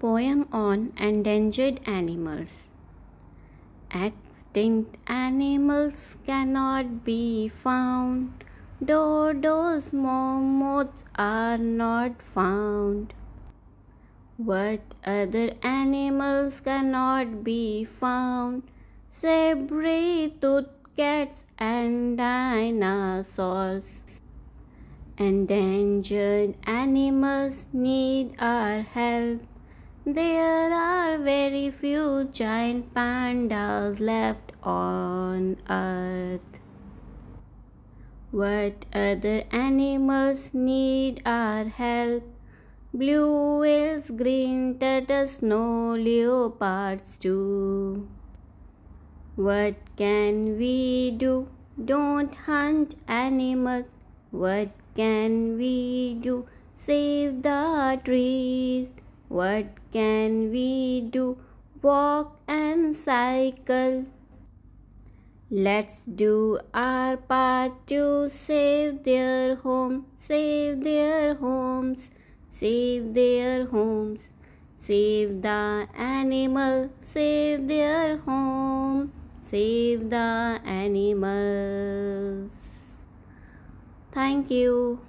Poem on Endangered Animals Extinct animals cannot be found. Dodos, mammoths are not found. What other animals cannot be found? Saber-toothed cats and dinosaurs. Endangered animals need our help. There are very few giant pandas left on earth. What other animals need our help? Blue whales, green turtles, snow leopards too. What can we do? Don't hunt animals. What can we do? Save the trees. What can we do? Walk and cycle. Let's do our part to save their home, save their homes, save their homes. Save the animal, save their home, save the animals. Thank you.